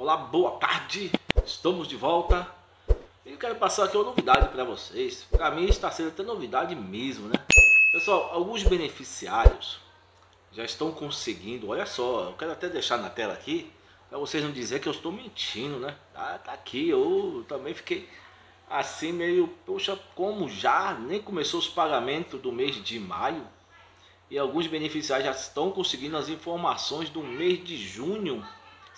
Olá, boa tarde. Estamos de volta. E quero passar aqui uma novidade para vocês. Para mim está sendo até novidade mesmo, né? Pessoal, alguns beneficiários já estão conseguindo. Olha só, eu quero até deixar na tela aqui para vocês não dizer que eu estou mentindo, né? Ah, tá aqui. Eu também fiquei assim meio, poxa, como já nem começou os pagamentos do mês de maio e alguns beneficiários já estão conseguindo as informações do mês de junho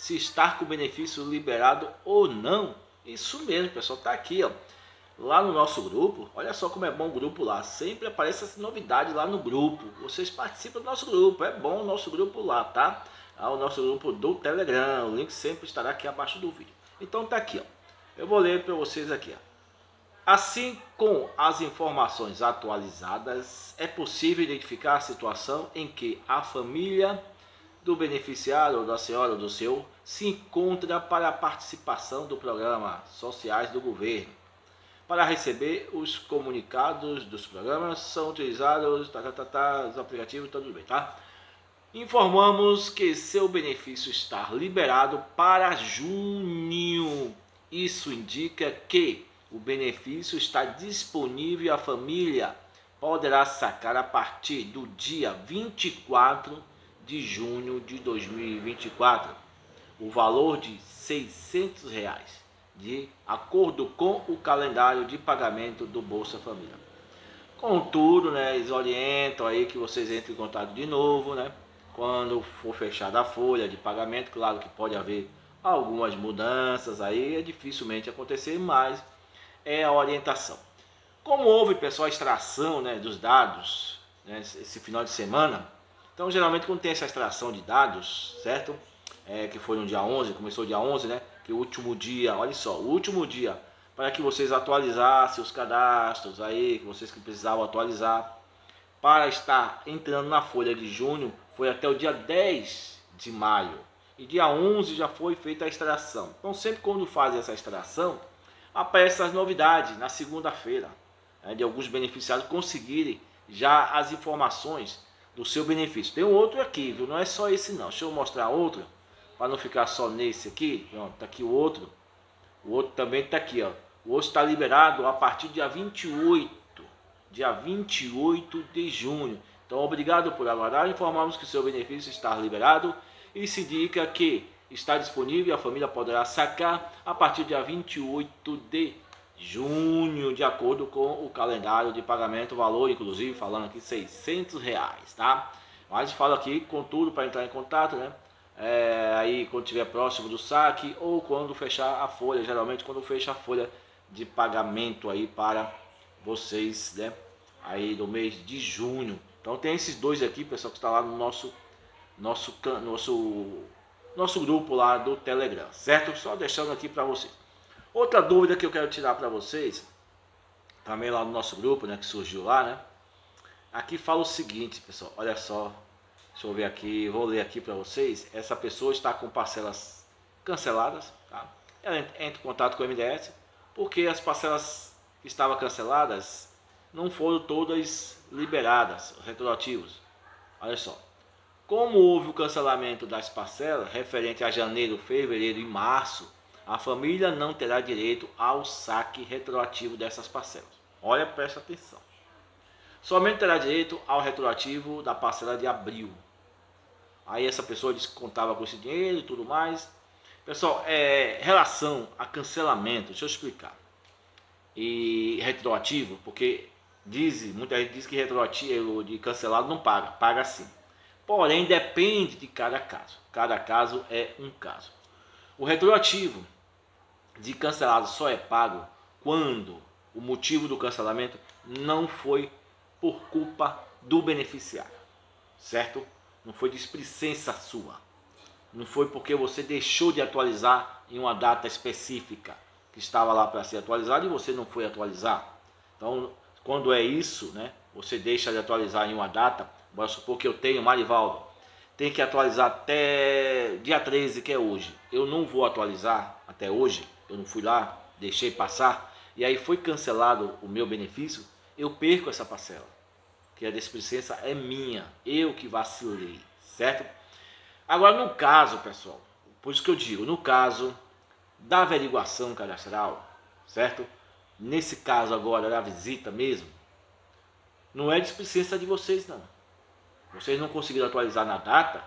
se está com o benefício liberado ou não. Isso mesmo, pessoal, tá aqui, ó. Lá no nosso grupo, olha só como é bom o grupo lá. Sempre aparece essa novidade lá no grupo. Vocês participam do nosso grupo, é bom o nosso grupo lá, tá? Ah, o nosso grupo do Telegram, o link sempre estará aqui abaixo do vídeo. Então tá aqui, ó. Eu vou ler para vocês aqui, ó. Assim, com as informações atualizadas, é possível identificar a situação em que a família do beneficiário ou da senhora ou do seu se encontra para a participação do programa Sociais do Governo. Para receber os comunicados dos programas são utilizados tá, tá, tá, tá, os aplicativos, tudo bem, tá? Informamos que seu benefício está liberado para junho. Isso indica que o benefício está disponível à família poderá sacar a partir do dia 24 de junho de 2024 o valor de 600 reais de acordo com o calendário de pagamento do Bolsa Família. Contudo, né, eles orientam aí que vocês entrem em contato de novo, né? Quando for fechada a folha de pagamento, claro que pode haver algumas mudanças aí, é dificilmente acontecer, mas é a orientação. Como houve, pessoal, extração né, dos dados né, esse final de semana, então, geralmente, quando tem essa extração de dados, certo? É, que foi no dia 11, começou dia 11, né? Que o último dia, olha só, o último dia para que vocês atualizassem os cadastros aí, que vocês que precisavam atualizar, para estar entrando na folha de junho, foi até o dia 10 de maio. E dia 11 já foi feita a extração. Então, sempre quando fazem essa extração, aparecem as novidades na segunda-feira, né, de alguns beneficiários conseguirem já as informações do seu benefício. Tem um outro aqui, viu? Não é só esse não. Deixa eu mostrar outro, para não ficar só nesse aqui. Pronto, tá aqui o outro. O outro também tá aqui, ó. O outro está liberado a partir do dia 28, dia 28 de junho. Então, obrigado por aguardar. Informamos que seu benefício está liberado e se indica que está disponível e a família poderá sacar a partir do dia 28 de junho, de acordo com o calendário de pagamento, valor inclusive falando aqui 600 reais, tá? Mas falo aqui com tudo para entrar em contato, né? É, aí quando estiver próximo do saque ou quando fechar a folha, geralmente quando fecha a folha de pagamento aí para vocês, né? Aí do mês de junho. Então tem esses dois aqui, pessoal, que está lá no nosso nosso nosso nosso grupo lá do Telegram, certo? Só deixando aqui para vocês. Outra dúvida que eu quero tirar para vocês, também lá no nosso grupo, né, que surgiu lá, né? Aqui fala o seguinte, pessoal, olha só, deixa eu ver aqui, vou ler aqui para vocês. Essa pessoa está com parcelas canceladas, tá? Ela entra em contato com o MDS, porque as parcelas que estavam canceladas não foram todas liberadas, retroativos. Olha só. Como houve o cancelamento das parcelas referente a janeiro, fevereiro e março, a família não terá direito ao saque retroativo dessas parcelas. Olha, presta atenção. Somente terá direito ao retroativo da parcela de abril. Aí essa pessoa disse que contava com esse dinheiro e tudo mais. Pessoal, é, relação a cancelamento, deixa eu explicar. E retroativo, porque diz, muita gente diz que retroativo de cancelado não paga, paga sim. Porém, depende de cada caso. Cada caso é um caso. O retroativo de cancelado só é pago quando o motivo do cancelamento não foi por culpa do beneficiário, certo? Não foi displicência sua. Não foi porque você deixou de atualizar em uma data específica que estava lá para ser atualizado e você não foi atualizar. Então, quando é isso, né? Você deixa de atualizar em uma data, vamos supor que eu tenho Marivaldo, tem que atualizar até dia 13, que é hoje. Eu não vou atualizar até hoje, eu não fui lá, deixei passar, e aí foi cancelado o meu benefício, eu perco essa parcela. Que a desplicência é minha, eu que vacilei, certo? Agora, no caso, pessoal, Por isso que eu digo, no caso da averiguação cadastral, certo? Nesse caso agora da visita mesmo, não é displicência de vocês não. Vocês não conseguiram atualizar na data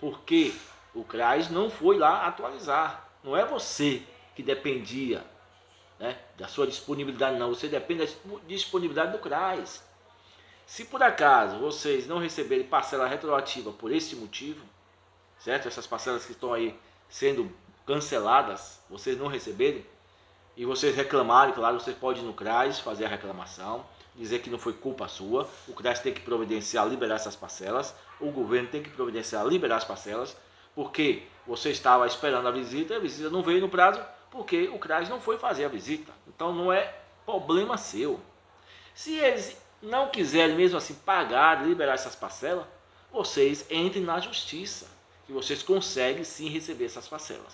porque o CRAS não foi lá atualizar. Não é você que dependia né, da sua disponibilidade, não. Você depende da disponibilidade do CRAS. Se por acaso vocês não receberem parcela retroativa por esse motivo, certo? Essas parcelas que estão aí sendo canceladas, vocês não receberem, e vocês reclamarem, claro, vocês podem ir no CRAS fazer a reclamação dizer que não foi culpa sua, o CRAS tem que providenciar liberar essas parcelas, o governo tem que providenciar liberar as parcelas, porque você estava esperando a visita a visita não veio no prazo, porque o CRAS não foi fazer a visita. Então não é problema seu. Se eles não quiserem mesmo assim pagar, liberar essas parcelas, vocês entrem na justiça, que vocês conseguem sim receber essas parcelas,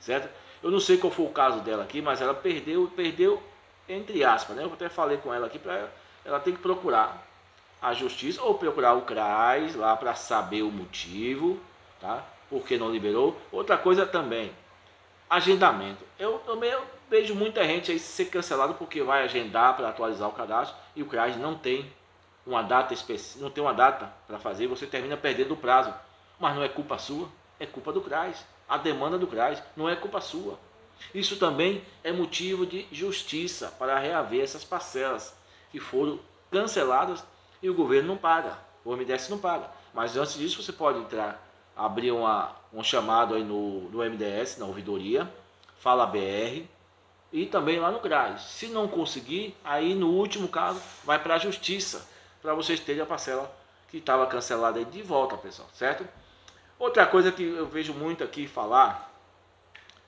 certo? Eu não sei qual foi o caso dela aqui, mas ela perdeu, perdeu entre aspas, né? Eu até falei com ela aqui para ela tem que procurar a justiça ou procurar o CRAS lá para saber o motivo, tá? Por que não liberou. Outra coisa também, agendamento. Eu também vejo muita gente aí ser cancelado porque vai agendar para atualizar o cadastro e o CRAS não tem uma data específica, não tem uma data para fazer, você termina perdendo o prazo. Mas não é culpa sua, é culpa do CRAS. A demanda do CRAS não é culpa sua. Isso também é motivo de justiça para reaver essas parcelas que foram canceladas e o governo não paga, o MDS não paga. Mas antes disso você pode entrar, abrir uma, um chamado aí no, no MDS, na ouvidoria, fala BR e também lá no CRAS. Se não conseguir, aí no último caso vai para a justiça, para vocês terem a parcela que estava cancelada aí de volta, pessoal, certo? Outra coisa que eu vejo muito aqui falar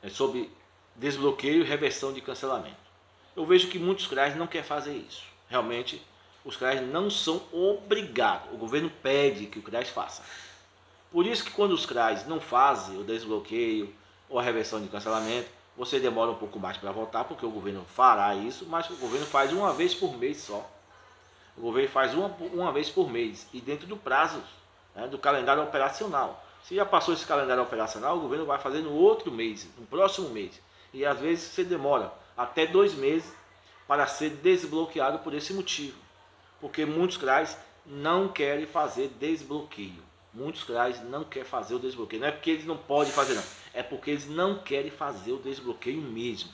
é sobre desbloqueio e reversão de cancelamento. Eu vejo que muitos CRAs não querem fazer isso realmente os CRAs não são obrigados. O governo pede que o CRAS faça. Por isso que quando os CRAs não fazem o desbloqueio ou a reversão de cancelamento, você demora um pouco mais para voltar, porque o governo fará isso, mas o governo faz uma vez por mês só. O governo faz uma, uma vez por mês e dentro do prazo né, do calendário operacional. Se já passou esse calendário operacional, o governo vai fazer no outro mês, no próximo mês. E às vezes você demora até dois meses para ser desbloqueado por esse motivo. Porque muitos CRAs não querem fazer desbloqueio. Muitos CRAs não querem fazer o desbloqueio. Não é porque eles não podem fazer, não. É porque eles não querem fazer o desbloqueio mesmo.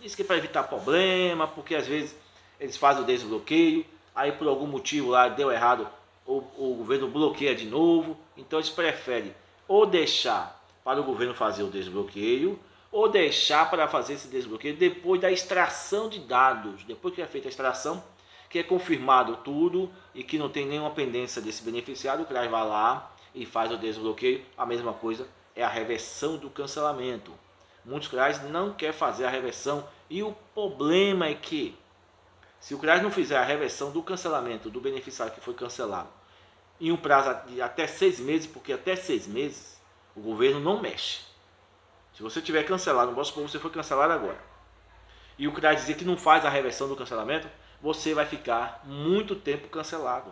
Diz que é para evitar problema, porque às vezes eles fazem o desbloqueio, aí por algum motivo lá deu errado, o, o governo bloqueia de novo. Então eles preferem ou deixar para o governo fazer o desbloqueio, ou deixar para fazer esse desbloqueio depois da extração de dados, depois que é feita a extração, que é confirmado tudo e que não tem nenhuma pendência desse beneficiário, o CRAS vai lá e faz o desbloqueio. A mesma coisa é a reversão do cancelamento. Muitos CRAs não querem fazer a reversão e o problema é que se o CRAS não fizer a reversão do cancelamento do beneficiário que foi cancelado em um prazo de até seis meses, porque até seis meses o governo não mexe. Se você tiver cancelado, no nosso você foi cancelado agora, e o CRAS dizer que não faz a reversão do cancelamento, você vai ficar muito tempo cancelado.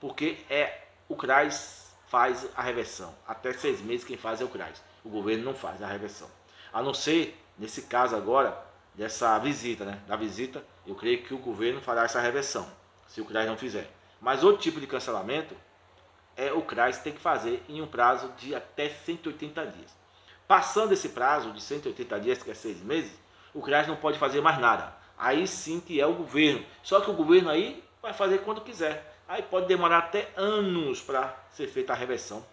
Porque é o CRAS faz a reversão. Até seis meses quem faz é o CRAS. O governo não faz a reversão. A não ser, nesse caso agora, dessa visita, né? Da visita, eu creio que o governo fará essa reversão, se o CRAS não fizer. Mas outro tipo de cancelamento é o CRAS tem que fazer em um prazo de até 180 dias. Passando esse prazo de 180 dias, que é seis meses, o CRAS não pode fazer mais nada. Aí sim que é o governo. Só que o governo aí vai fazer quando quiser. Aí pode demorar até anos para ser feita a reversão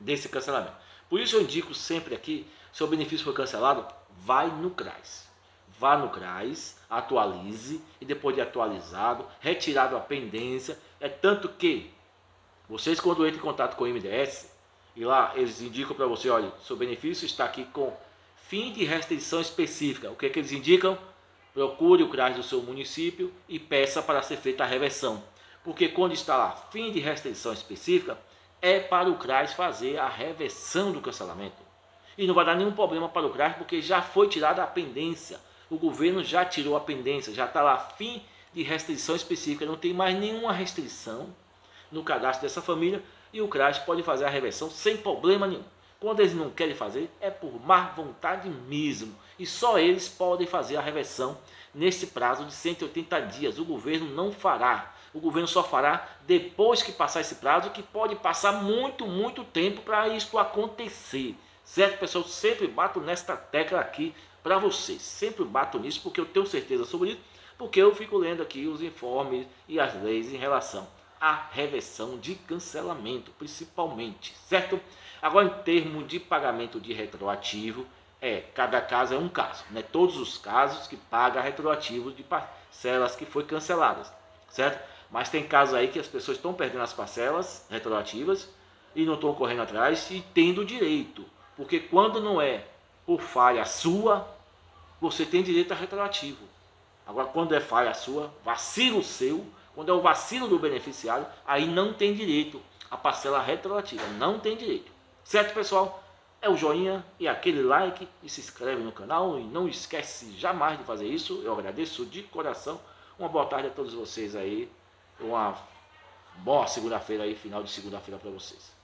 desse cancelamento. Por isso eu indico sempre aqui, se o benefício for cancelado, vai no CRAS. Vá no CRAS, atualize e depois de atualizado, retirado a pendência. É tanto que vocês quando entram em contato com o MDS, e lá eles indicam para você, olha, seu benefício está aqui com fim de restrição específica. O que, é que eles indicam? Procure o CRAS do seu município e peça para ser feita a reversão. Porque quando está lá fim de restrição específica, é para o CRAS fazer a reversão do cancelamento. E não vai dar nenhum problema para o CRAS, porque já foi tirada a pendência. O governo já tirou a pendência, já está lá fim de restrição específica, não tem mais nenhuma restrição no cadastro dessa família e o CRAS pode fazer a reversão sem problema nenhum. Quando eles não querem fazer, é por má vontade mesmo. E só eles podem fazer a reversão nesse prazo de 180 dias. O governo não fará. O governo só fará depois que passar esse prazo, que pode passar muito, muito tempo para isso acontecer. Certo, pessoal? Sempre bato nesta tecla aqui para vocês. Sempre bato nisso porque eu tenho certeza sobre isso, porque eu fico lendo aqui os informes e as leis em relação à reversão de cancelamento, principalmente, certo? Agora, em termos de pagamento de retroativo, é, cada caso é um caso, né? Todos os casos que paga retroativo de parcelas que foi canceladas, certo? Mas tem casos aí que as pessoas estão perdendo as parcelas retroativas e não estão correndo atrás e tendo direito. Porque quando não é por falha sua, você tem direito a retroativo. Agora, quando é falha sua, vacilo seu, quando é o vacilo do beneficiário, aí não tem direito a parcela retroativa. Não tem direito. Certo, pessoal? É o joinha e aquele like e se inscreve no canal. E não esquece jamais de fazer isso. Eu agradeço de coração. Uma boa tarde a todos vocês aí. Uma boa segunda-feira aí, final de segunda-feira para vocês.